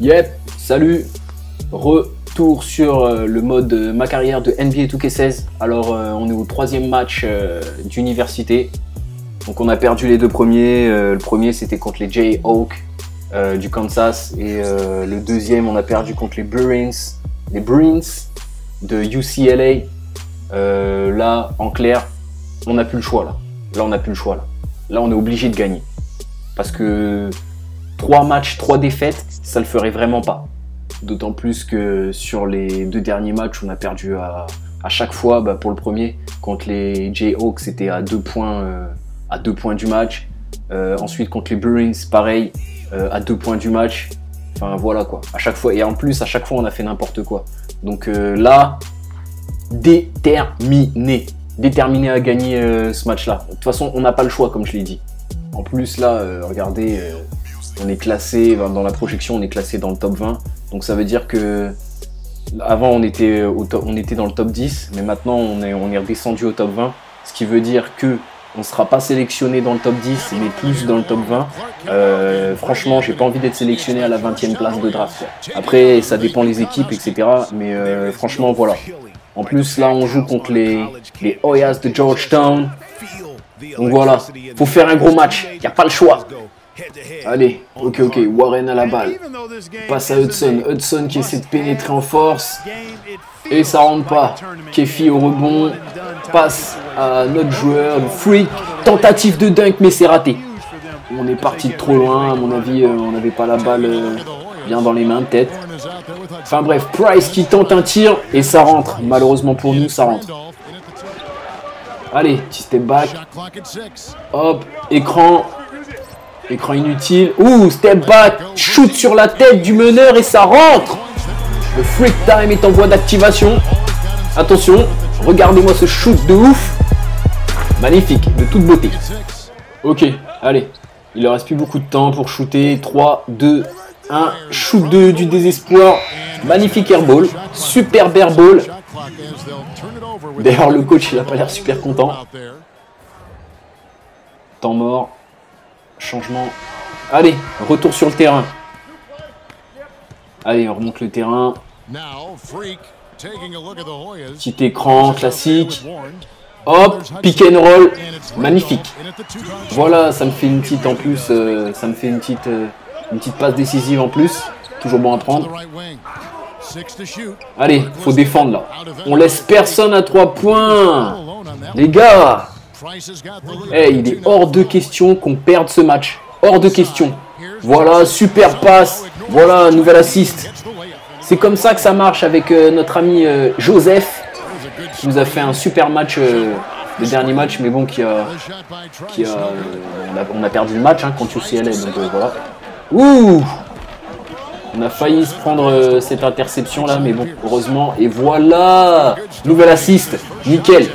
Yep, salut. Retour sur euh, le mode euh, ma carrière de NBA 2K16. Alors, euh, on est au troisième match d'université. Donc, on a perdu les deux premiers. Le premier, c'était contre les Jayhawks du Kansas. Et le deuxième, on a perdu contre les Bruins, les Bruins de UCLA. Là, en clair, on n'a plus le choix là. Là, on n'a plus le choix là. Là, on est obligé de gagner. Parce que trois matchs, trois défaites, ça le ferait vraiment pas. D'autant plus que sur les deux derniers matchs, on a perdu à, à chaque fois. Bah, pour le premier, contre les Jayhawks, c'était à points, euh, à deux points du match. Euh, ensuite, contre les Bruins, pareil, euh, à deux points du match. Enfin voilà quoi. À chaque fois et en plus, à chaque fois, on a fait n'importe quoi. Donc là, déterminé, déterminé à gagner ce match-là. De toute façon, on n'a pas le choix, comme je l'ai dit. En plus, là, regardez, on est classé dans la projection, on est classé dans le top 20. Donc ça veut dire que avant on était, dans le top 10, mais maintenant on est, redescendu au top 20. Ce qui veut dire que on ne sera pas sélectionné dans le top 10, mais plus dans le top 20. Euh, franchement, j'ai pas envie d'être sélectionné à la 20e place de draft. Après, ça dépend les équipes, etc. Mais euh, franchement, voilà. En plus, là, on joue contre les, Hoyas de Georgetown. Donc voilà, faut faire un gros match. Y a pas le choix. Allez, ok, ok, Warren à la balle. Passe à Hudson. Hudson qui essaie de pénétrer en force. Et ça rentre pas. Kefi au rebond. Passe à notre joueur, le Freak. Tentative de dunk, mais c'est raté. On est parti de trop loin. À mon avis, euh, on n'avait pas la balle euh, bien dans les mains, peut-être. Enfin bref, Price qui tente un tir et ça rentre. Malheureusement pour nous, ça rentre. Allez, petit step back. Hop, écran. Écran inutile. Ouh, step back. Shoot sur la tête du meneur et ça rentre. Le freak time est en voie d'activation. Attention, regardez-moi ce shoot de ouf. Magnifique, de toute beauté. Ok, allez. Il ne reste plus beaucoup de temps pour shooter. 3, 2, 1. Shoot de, du désespoir. Magnifique airball. Super airball. D'ailleurs, le coach, il a pas l'air super content. Temps mort. Changement. Allez, retour sur le terrain. Allez, on remonte le terrain. Petit écran classique. Hop, pick and roll. Magnifique. Voilà, ça me fait une petite en plus. euh, ça me fait une petite, euh, une petite passe décisive en plus. Toujours bon à prendre. Allez, faut défendre là. On laisse personne à 3 points. Les gars, eh, il est hors de question qu'on perde ce match. Hors de question. Voilà, super passe. Voilà, nouvel assist. C'est comme ça que ça marche avec euh, notre ami euh, Joseph, qui nous a fait un super match, euh, le dernier match, mais bon, qui a, qui a, on, a perdu le match hein, contre UCLA, donc voilà. Ouh On a failli se prendre cette interception là, mais bon, heureusement. Et voilà Nouvel assist, nickel.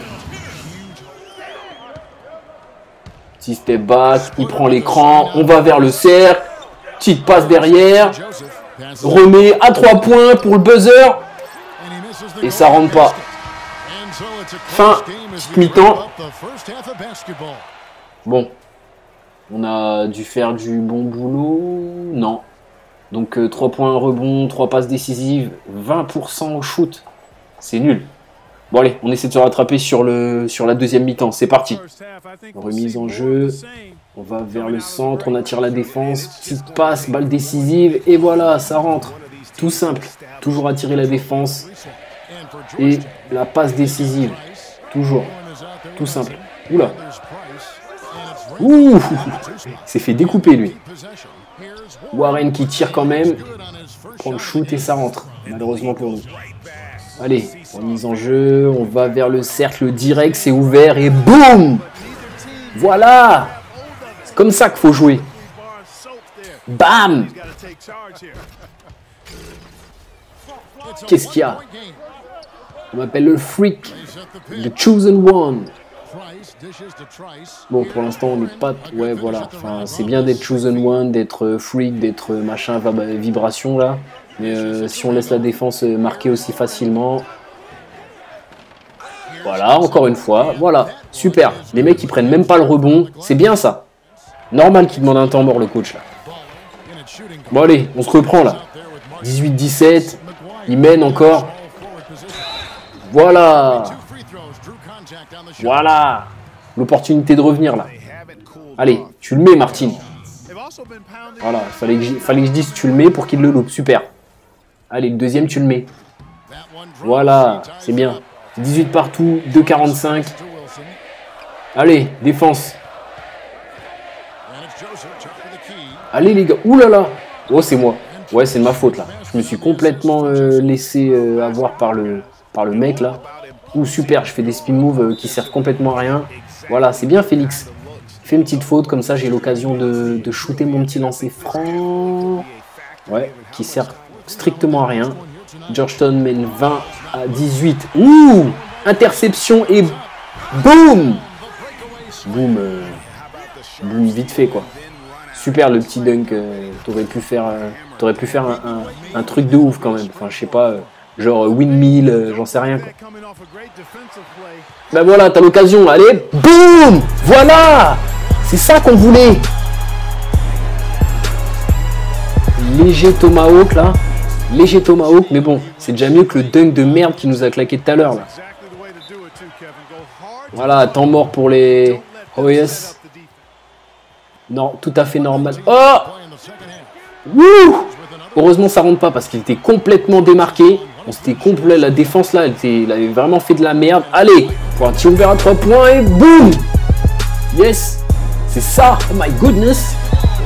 Petit step back, il prend l'écran, on va vers le cercle, petite passe derrière, remet à 3 points pour le buzzer, et ça rentre pas. Fin, petite mi-temps. Bon, on a dû faire du bon boulot, non. Donc 3 points rebond, 3 passes décisives, 20% au shoot, c'est nul. Bon allez, on essaie de se rattraper sur, le, sur la deuxième mi-temps, c'est parti. Remise en jeu, on va vers le centre, on attire la défense, petite passe, balle décisive, et voilà, ça rentre. Tout simple, toujours attirer la défense, et la passe décisive, toujours, tout simple. Oula, ouh, s'est fait découper lui. Warren. Qui tire quand même, prend le shoot et ça rentre, malheureusement pour nous. Allez, remise en jeu, on va vers le cercle direct, c'est ouvert et boum Voilà C'est comme ça qu'il faut jouer. Bam Qu'est-ce qu'il y a? On m'appelle le freak, the chosen one. Bon, pour l'instant, on n'est pas... Ouais, voilà. Enfin, c'est bien d'être chosen one, d'être freak, d'être machin, vib- vibration, là. Mais euh, si on laisse la défense euh, marquer aussi facilement... Voilà, encore une fois. Voilà, super. Les mecs, ils prennent même pas le rebond. C'est bien, ça. Normal qu'ils demandent un temps mort, le coach, là. Bon allez, on se reprend là. 18-17. Il mène encore. Voilà. Voilà. L'opportunité de revenir là. Allez, tu le mets Martin. Voilà, fallait que, fallait que je dise tu le mets pour qu'il le loupe. Super. Allez, le deuxième, tu le mets. Voilà, c'est bien. 18 partout, 2,45. Allez, défense. Allez les gars, oulala là là. Oh c'est moi. Ouais c'est ma faute là. Je me suis complètement euh, laissé euh, avoir par le, par le mec là. Ouh super, je fais des spin moves euh, qui servent complètement à rien. Voilà, c'est bien Félix. Fais une petite faute, comme ça j'ai l'occasion de, de, shooter mon petit lancer franc. Ouais, qui sert strictement à rien. Georgetown mène 20 à 18. Ouh Interception et boum Boum, boum vite fait quoi super le petit dunk. Euh, t'aurais pu faire, euh, pu faire un, truc de ouf quand même. Enfin, je sais pas, euh, genre windmill, j'en sais rien. Quoi. Ben voilà, t'as l'occasion. Allez, boum Voilà C'est ça qu'on voulait. Léger tomahawk là. Léger tomahawk, mais bon, c'est déjà mieux que le dunk de merde qui nous a claqué tout à l'heure là. Voilà, temps mort pour les Oh yes. Non, tout à fait normal. Oh Wouh Heureusement, ça rentre pas parce qu'il était complètement démarqué. On s'était complet. La défense là, elle il avait vraiment fait de la merde. Allez, pour un petit ouvert à 3 points et boum Yes C'est ça Oh my goodness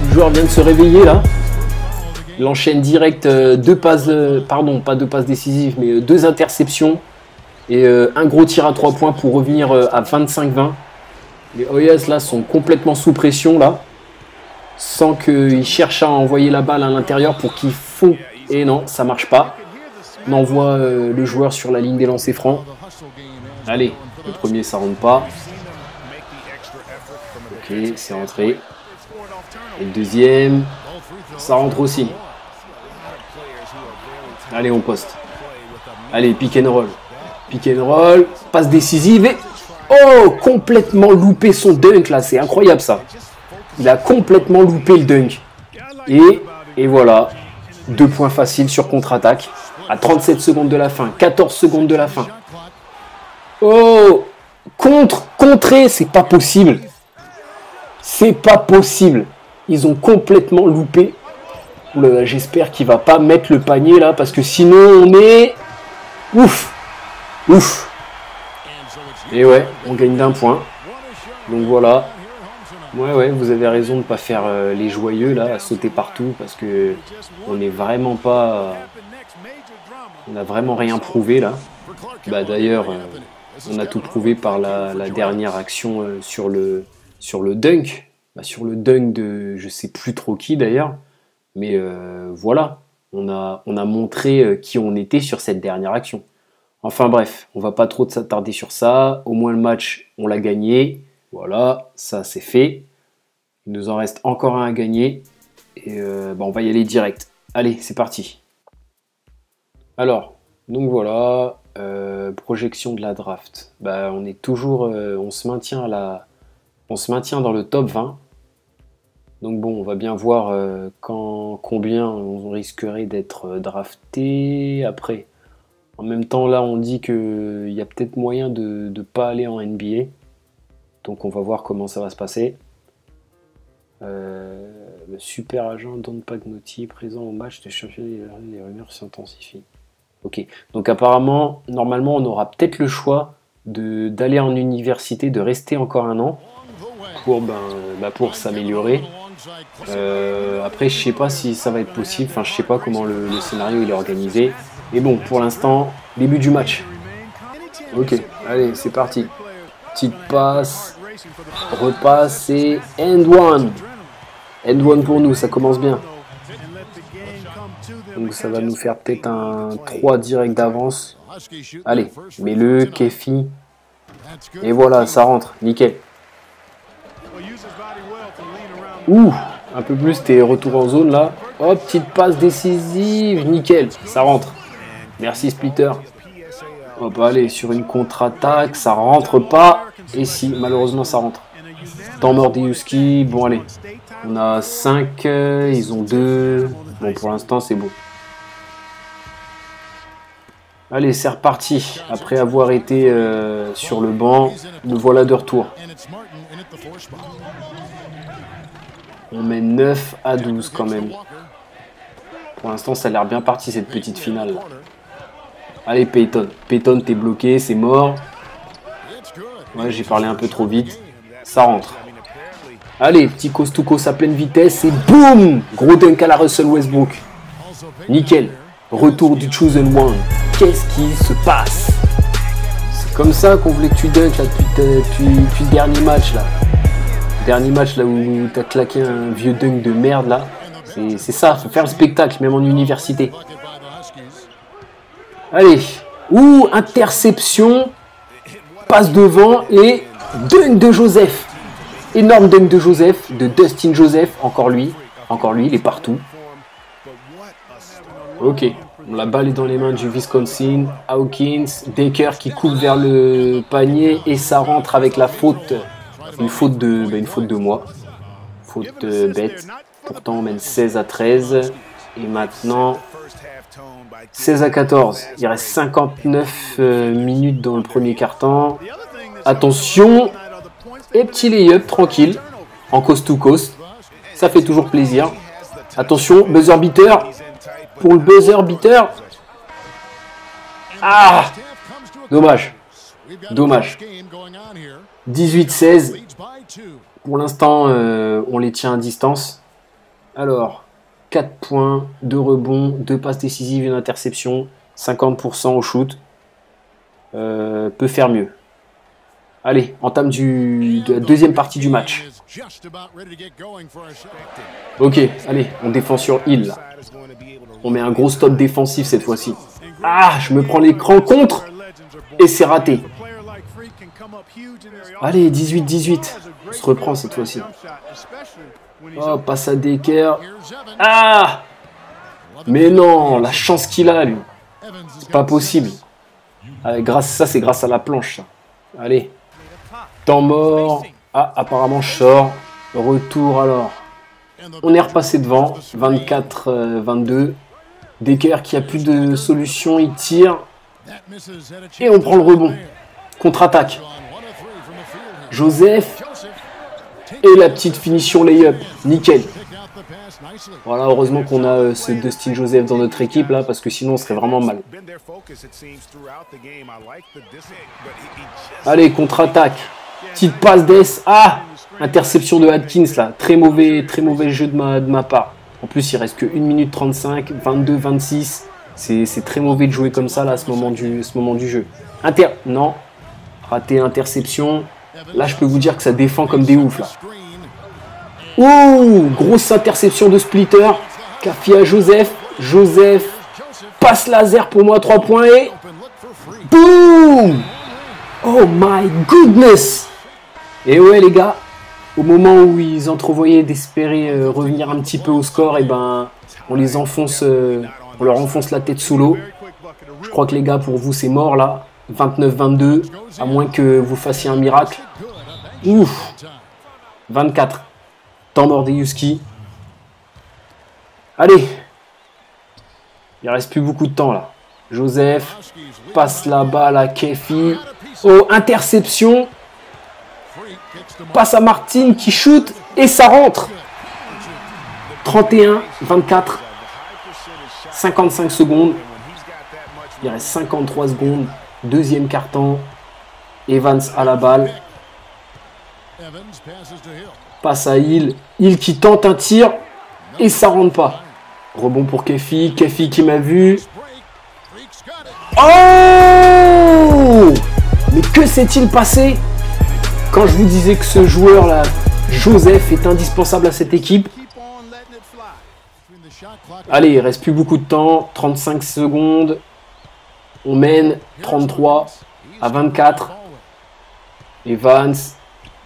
Le joueur vient de se réveiller là. Il enchaîne direct euh, deux passes, euh, pardon, pas deux passes décisives, mais euh, deux interceptions et un gros tir à 3 points pour revenir à 25-20. Les Oyas là sont complètement sous pression là sans qu'il cherche à envoyer la balle à l'intérieur pour qu'il faut. Et non, ça marche pas. On envoie le joueur sur la ligne des lancers francs. Allez, le premier ça rentre pas. Ok, c'est rentré. Et le deuxième, ça rentre aussi. Allez, on poste. Allez, pick and roll. Pick and roll, passe décisive et... Oh, complètement loupé son dunk là, c'est incroyable ça. Il a complètement loupé le dunk. Et, et voilà, deux points faciles sur contre-attaque. À 37 secondes de la fin, 14 secondes de la fin. Oh Contre, contrer, c'est pas possible. C'est pas possible. Ils ont complètement loupé. J'espère qu'il va pas mettre le panier là, parce que sinon on est... Ouf Ouf Et ouais, on gagne d'un point. Donc voilà, Ouais, ouais, vous avez raison de ne pas faire euh, les joyeux là, à sauter partout, parce que on n'est vraiment pas. On n'a vraiment rien prouvé là. Bah, D'ailleurs, euh, on a tout prouvé par la, dernière action euh, sur, le, sur le dunk. Bah, sur le dunk de je sais plus trop qui d'ailleurs. Mais voilà, on a, on a montré qui on était sur cette dernière action. Enfin bref, on va pas trop s'attarder sur ça. Au moins le match, on l'a gagné. Voilà, ça c'est fait. Il nous en reste encore un à gagner. Et euh, bah, on va y aller direct. Allez, c'est parti. Alors, donc voilà, euh, projection de la draft. Bah, on est toujours, euh, on se maintient dans le top 20. Donc bon, on va bien voir quand, combien on risquerait d'être drafté après. En même temps, là, on dit qu'il y a peut-être moyen de ne pas aller en NBA. Donc on va voir comment ça va se passer. Euh, le super agent Don Pagnotti présent au match de championnat, les rumeurs s'intensifient. Ok, donc apparemment, normalement, on aura peut-être le choix d'aller en université, de rester encore un an pour, ben, bah, pour s'améliorer. Euh, après, je sais pas si ça va être possible, enfin, je sais pas comment le, le scénario est organisé. Mais bon, pour l'instant, début du match. Ok, allez, c'est parti. Petite passe, repasse et end one. End one pour nous, ça commence bien. Donc ça va nous faire peut-être un 3 direct d'avance. Allez, mets-le, Kefi. Et voilà, ça rentre, nickel. Ouh, un peu plus, t'es retour en zone là. Hop, petite passe décisive, nickel, ça rentre. Merci Splitter. Hop, allez, sur une contre-attaque, ça rentre pas. Et si, malheureusement, ça rentre. Temps mort Bon, allez. On a 5, euh, ils ont 2. Bon, pour l'instant, c'est beau. Allez, c'est reparti. Après avoir été euh, sur le banc, nous voilà de retour. On met 9 à 12 quand même. Pour l'instant, ça a l'air bien parti cette petite finale. Allez, Peyton. Peyton, t'es bloqué, c'est mort. Ouais, j'ai parlé un peu trop vite. Ça rentre. Allez, petit Costoucos à pleine vitesse et boum Gros dunk à la Russell Westbrook. Nickel. Retour du Chosen One. Qu'est-ce qui se passe? C'est comme ça qu'on voulait que tu dunk là, depuis, depuis, le dernier match là. Dernier match là où t'as claqué un vieux dunk de merde là. C'est ça, faut faire le spectacle, même en université. Allez. Ouh, interception. Passe devant et dunk de Joseph. Énorme dunk de Joseph, de Dustin Joseph. Encore lui. Encore lui, il est partout. Ok. La balle est dans les mains du Wisconsin. Hawkins. Decker qui coupe vers le panier et ça rentre avec la faute. Une faute de, bah, une faute de moi. Faute euh, bête. Pourtant, on mène 16 à 13. Et maintenant, 16 à 14. Il reste 59 euh, minutes dans le premier quart-temps. Attention. Et petit lay-up tranquille. En coast to coast. Ça fait toujours plaisir. Attention, buzzer beater. Pour le buzzer beater. Ah Dommage. Dommage. 18-16. Pour l'instant, euh, on les tient à distance. Alors, 4 points, 2 rebonds, 2 passes décisives, une interception, 50% au shoot. Euh, peut faire mieux. Allez, entame du, de la deuxième partie du match. Ok, allez, on défend sur Hill. On met un gros stop défensif cette fois-ci. Ah, je me prends l'écran contre et c'est raté. Allez, 18-18. On se reprend cette fois-ci. Oh, passe à Decker. Ah Mais non, la chance qu'il a, lui. C'est pas possible. grâce, ça, c'est grâce à la planche. Allez. Temps mort. Ah, apparemment, je sors. Retour alors. On est repassé devant. 24-22. Euh, Decker qui a plus de solution. Il tire. Et on prend le rebond. Contre-attaque. Joseph et la petite finition layup. Nickel. Voilà, heureusement qu'on a euh, ce Dustin Joseph dans notre équipe là, parce que sinon on serait vraiment mal. Allez, contre-attaque. Petite passe d'S. Ah Interception de Atkins là. Très mauvais, très mauvais jeu de ma, de ma part. En plus, il reste que 1 minute 35, 22, 26. C'est très mauvais de jouer comme ça là à ce moment du, ce moment du jeu. Inter. Non. Raté interception. Là, je peux vous dire que ça défend comme des oufs, là. Ouh Grosse interception de Splitter. Café à Joseph. Joseph passe laser pour moi, 3 points et... Boum Oh my goodness Et ouais, les gars, au moment où ils entrevoyaient d'espérer euh, revenir un petit peu au score, et eh ben, on les enfonce, euh, on leur enfonce la tête sous l'eau. Je crois que les gars, pour vous, c'est mort là. 29-22, à moins que vous fassiez un miracle. Ouf 24. Temps mort Yuski. Allez Il reste plus beaucoup de temps là. Joseph passe la balle à Kefi. Oh, interception. Passe à Martine qui shoot et ça rentre. 31, 24, 55 secondes. Il reste 53 secondes. Deuxième carton. Evans à la balle. Passe à Hill. Hill qui tente un tir. Et ça rentre pas. Rebond pour Kefi. Kefi qui m'a vu. Oh Mais que s'est-il passé quand je vous disais que ce joueur-là, Joseph, est indispensable à cette équipe Allez, il reste plus beaucoup de temps. 35 secondes. On mène 33 à 24. Evans.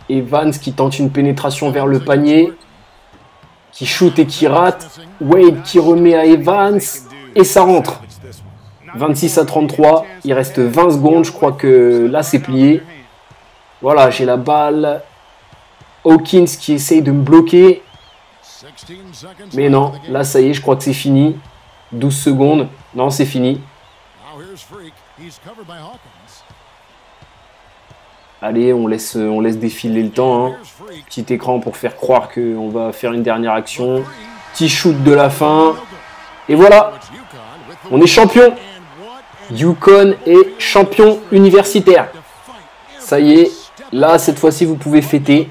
Evans qui tente une pénétration vers le panier. Qui shoot et qui rate. Wade qui remet à Evans. Et ça rentre. 26 à 33. Il reste 20 secondes. Je crois que là, c'est plié. Voilà, j'ai la balle. Hawkins qui essaye de me bloquer. Mais non, là ça y est, je crois que c'est fini. 12 secondes. Non, c'est fini. Allez, on laisse, on laisse défiler le temps. Hein. Petit écran pour faire croire qu'on va faire une dernière action. Petit shoot de la fin. Et voilà, on est champion. Yukon est champion universitaire. Ça y est, là, cette fois-ci, vous pouvez fêter.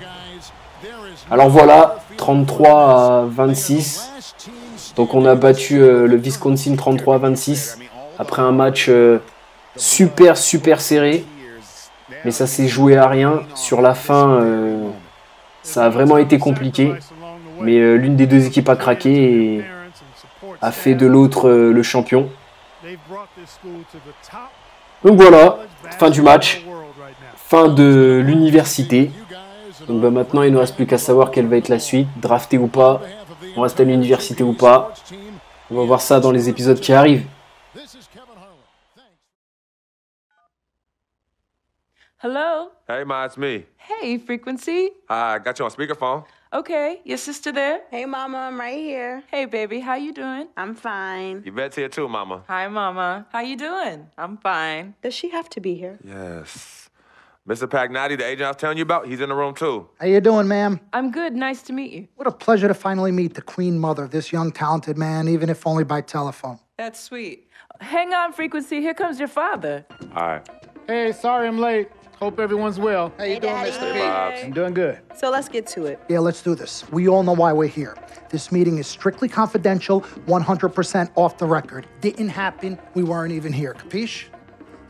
Alors voilà, 33 à 26. Donc on a battu euh, le Wisconsin 33 à 26 après un match euh, super, super serré. Mais ça s'est joué à rien. Sur la fin, euh, ça a vraiment été compliqué. Mais l'une des deux équipes a craqué et a fait de l'autre le champion. Donc voilà, fin du match, fin de l'université. Donc bah, maintenant, il ne reste plus qu'à savoir quelle va être la suite, drafté ou pas, on reste à l'université ou pas. On va voir ça dans les épisodes qui arrivent. Hello. Hey, Ma, it's me. Hey, Frequency. Hi, I got you on speakerphone. Okay, your sister there? Hey, Mama, I'm right here. Hey, baby, how you doing? I'm fine. You Yvette's here too, Mama. Hi, Mama. How you doing? I'm fine. Does she have to be here? Yes. Mr. Pagnotti, the agent I was telling you about, he's in the room too. How you doing, ma'am? I'm good. Nice to meet you. What a pleasure to finally meet the queen mother of this young, talented man, even if only by telephone. That's sweet. Hang on, Frequency. Here comes your father. All right. Hey, sorry I'm late. Hope everyone's well. How you doing, Daddy. Mr. Hey, Bobs. I'm doing good. So let's get to it. Yeah, let's do this. We all know why we're here. This meeting is strictly confidential, 100% off the record. Didn't happen. We weren't even here. Capiche?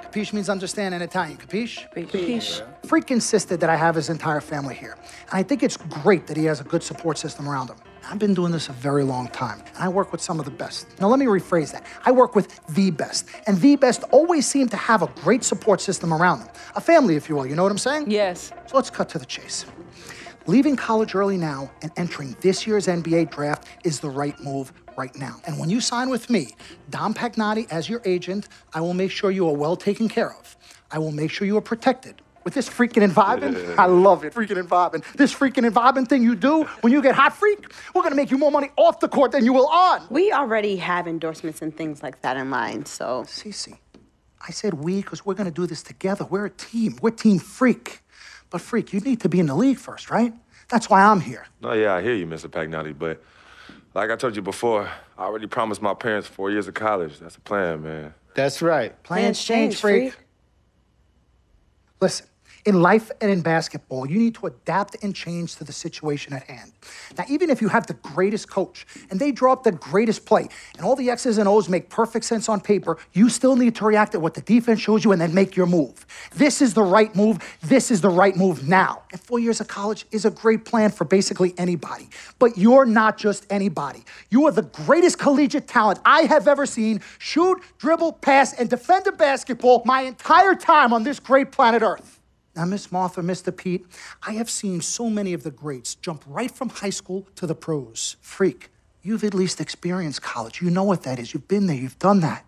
Capiche means understand in Italian. Capiche? Capiche. Freak insisted that I have his entire family here. And I think it's great that he has a good support system around him. I've been doing this a very long time, and I work with some of the best. Now, let me rephrase that. I work with the best, and the best always seem to have a great support system around them. A family, if you will. You know what I'm saying? Yes. So let's cut to the chase. Leaving college early now and entering this year's NBA draft is the right move right now. And when you sign with me, Dom Pagnotti, as your agent, I will make sure you are well taken care of. I will make sure you are protected. With this freaking environment, I love it. Freaking and vibing. This freaking and vibing thing you do when you get hot freak, we're gonna make you more money off the court than you will on. We already have endorsements and things like that in line, so. Cece, I said we because we're gonna do this together. We're a team. We're Team Freak. But Freak, you need to be in the league first, right? That's why I'm here. No, yeah, I hear you, Mr. Pagnotti, but like I told you before, I already promised my parents four years of college. That's a plan, man. That's right. Plans Plans change, change, freak. freak. Listen, in life and in basketball, you need to adapt and change to the situation at hand. Now, even if you have the greatest coach and they draw up the greatest play and all the X's and O's make perfect sense on paper, you still need to react to what the defense shows you and then make your move. This is the right move. This is the right move now. And four years of college is a great plan for basically anybody. But you're not just anybody. You are the greatest collegiate talent I have ever seen shoot, dribble, pass, and defend a basketball my entire time on this great planet Earth. Now, Miss Martha, Mr. Pete, I have seen so many of the greats jump right from high school to the pros. Freak, you've at least experienced college. You know what that is. You've been there, you've done that.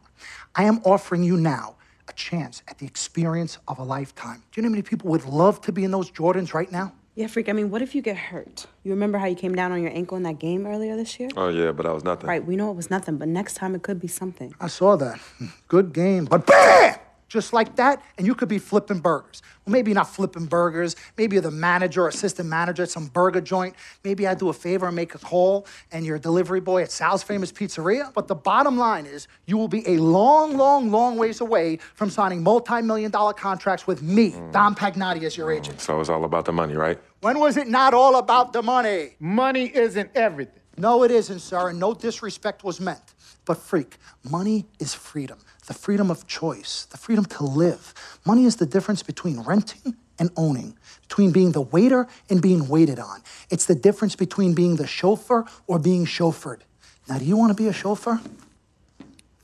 I am offering you now a chance at the experience of a lifetime. Do you know how many people would love to be in those Jordans right now? Yeah, Freak, I mean, what if you get hurt? You remember how you came down on your ankle in that game earlier this year? Oh, yeah, but that was nothing. Right, we know it was nothing, but next time it could be something. I saw that. Good game. But BAM! Just like that, and you could be flipping burgers. Well, maybe not flipping burgers. Maybe you're the manager or assistant manager at some burger joint. Maybe I do a favor and make a call, and you're a delivery boy at Sal's Famous Pizzeria. But the bottom line is, you will be a long, long, long ways away from signing multi million dollar contracts with me, mm. Don Pagnotti, as your mm, agent. So it's all about the money, right? When was it not all about the money? Money isn't everything. No, it isn't, sir, and no disrespect was meant. But, freak, money is freedom the freedom of choice, the freedom to live. Money is the difference between renting and owning, between being the waiter and being waited on. It's the difference between being the chauffeur or being chauffeured. Now, do you want to be a chauffeur?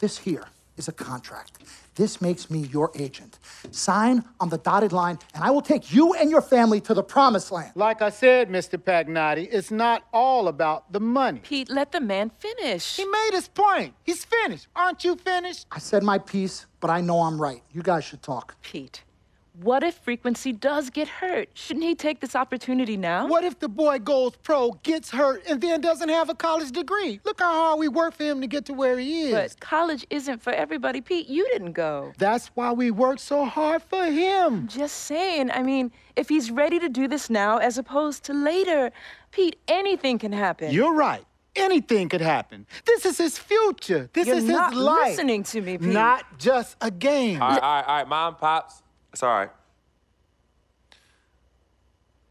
This here is a contract. This makes me your agent. Sign on the dotted line, and I will take you and your family to the promised land. Like I said, Mr. Pagnotti, it's not all about the money. Pete, let the man finish. He made his point. He's finished. Aren't you finished? I said my piece, but I know I'm right. You guys should talk. Pete, What if Frequency does get hurt? Shouldn't he take this opportunity now? What if the boy goes pro, gets hurt, and then doesn't have a college degree? Look how hard we work for him to get to where he is. But college isn't for everybody. Pete, you didn't go. That's why we worked so hard for him. Just saying. I mean, if he's ready to do this now as opposed to later, Pete, anything can happen. You're right. Anything could happen. This is his future. This You're is not his life. listening to me, Pete. Not just a game. All right, all right, all right, mom, pops. It's all right.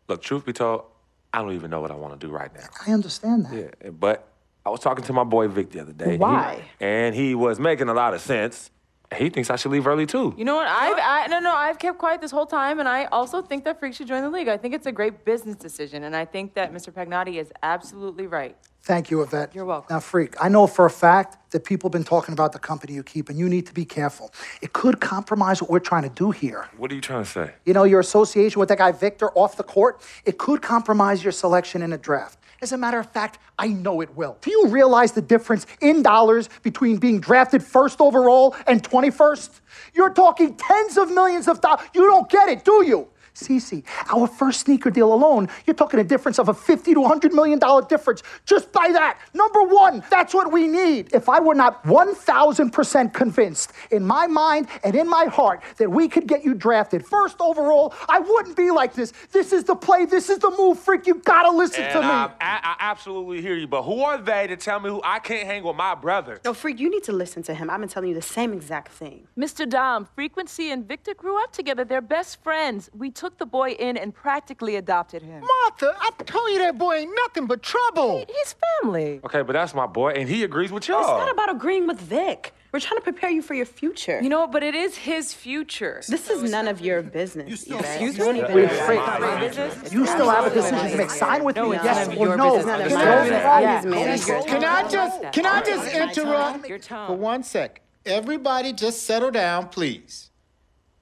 Look, truth be told, I don't even know what I want to do right now. I understand that. Yeah, but I was talking to my boy Vic the other day. He- Why? and he was making a lot of sense. He thinks I should leave early too. You know what? I've I, no no. I've kept quiet this whole time, and I also think that Freak should join the league. I think it's a great business decision, and I think that Mr. Pagnotti is absolutely right. Thank you, Yvette. You're welcome. Now, Freak, I know for a fact that people have been talking about the company you keep, and you need to be careful. It could compromise what we're trying to do here. What are you trying to say? You know, your association with that guy Victor off the court, it could compromise your selection in a draft. As a matter of fact, I know it will. Do you realize the difference in dollars between being drafted first overall and 21st? You're talking tens of millions of dollars. You don't get it, do you? Cece, our first sneaker deal alone, you're talking a difference of a 50 to 100 million dollar difference just by that. Number one, that's what we need. If I were not 1000% convinced in my mind and in my heart that we could get you drafted first overall, I wouldn't be like this. This is the play, this is the move, freak. You gotta listen to me. I, I, I absolutely hear you, but who are they to tell me who I can't hang with my brother? No, Freak, you need to listen to him. I've been telling you the same exact thing. Mr. Dom, Frequency and Victor grew up together. They're best friends. We took the boy in and practically adopted him. Martha, I told you that boy ain't nothing but trouble. He's family. Okay, but that's my boy, and he agrees with y'all. It's not about agreeing with Vic. We're trying to prepare you for your future. You know, but it is his future. this is none of your business. Yvette. Excuse Don't me? even Wait, know Freak, why. My business? you still have a decision to make. Sign with me, yes none of or your no. business. None of Go your right business. ahead. Yeah, man. Can I just can I just interrupt for one sec? Everybody just settle down, please.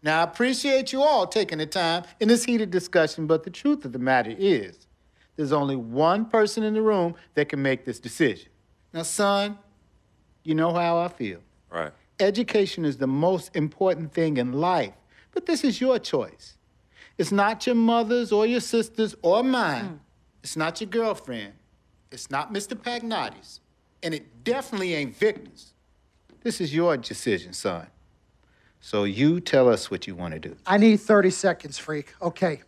Now I appreciate you all taking the time in this heated discussion, but the truth of the matter is there's only one person in the room that can make this decision. Now, son, you know how I feel. Right. Education is the most important thing in life, but this is your choice. It's not your mother's or your sister's or mine. Mm-hmm. It's not your girlfriend. It's not Mr. Pagnotti's. And it definitely ain't Victor's. This is your decision, son. So you tell us what you want to do. I need 30 seconds, freak. Okay.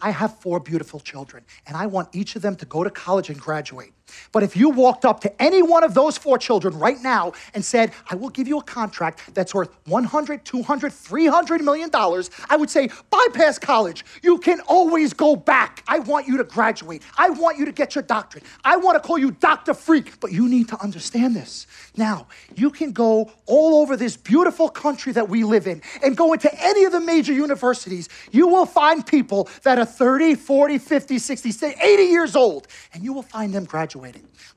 I have four beautiful children, and I want each of them to go to college and graduate. But if you walked up to any one of those four children right now and said, I will give you a contract that's worth 100, 200, 300 million dollars, I would say, bypass college. You can always go back. I want you to graduate. I want you to get your doctorate. I want to call you Dr. Freak, but you need to understand this. Now, you can go all over this beautiful country that we live in and go into any of the major universities. You will find people that are 30, 40, 50, 60, 80 years old, and you will find them graduating.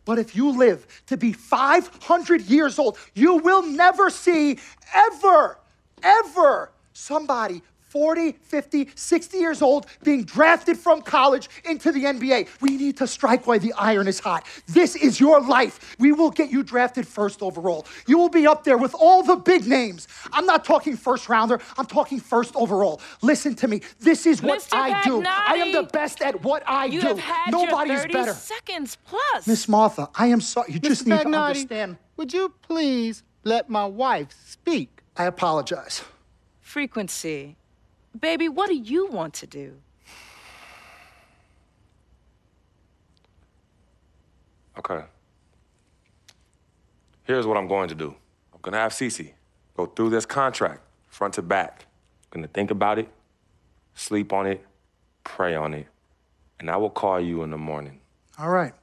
But if you live to be 500 years old, you will never see ever, ever somebody 40, 50, 60 years old being drafted from college into the NBA. We need to strike while the iron is hot. This is your life. We will get you drafted first overall. You will be up there with all the big names. I'm not talking first rounder, I'm talking first overall. Listen to me. This is what Mr. I do. I am the best at what I You do. have had Nobody your is 30 better. seconds plus. Miss Martha, I am sorry. You just Mr. need to Pagnotti, understand. would you please let my wife speak? I apologize. Frequency. Baby, what do you want to do? Okay. Here's what I'm going to do. I'm gonna have Cece go through this contract, front to back. I'm gonna think about it, sleep on it, pray on it, and I will call you in the morning. All right.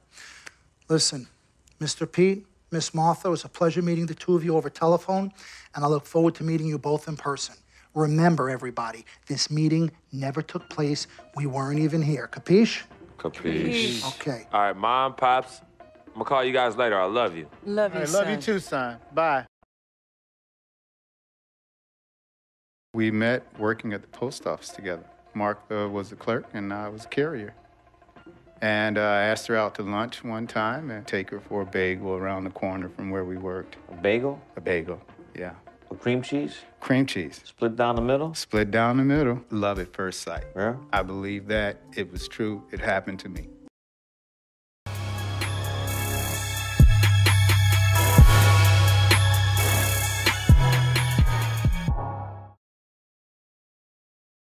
Listen, Mr. Pete, Miss Martha, it was a pleasure meeting the two of you over telephone, and I look forward to meeting you both in person. Remember, everybody, this meeting never took place. We weren't even here. Capiche? Capiche? Okay. All right, mom, pops. I'm gonna call you guys later. I love you. Love you, I son. love you too, son. Bye. We met working at the post office together. Mark uh, was the clerk and I was a carrier. And uh, I asked her out to lunch one time and take her for a bagel around the corner from where we worked. A bagel? A bagel, yeah. A cream cheese? Cream cheese. Split down the middle? Split down the middle. Love at first sight. Yeah? I believe that. It was true. It happened to me.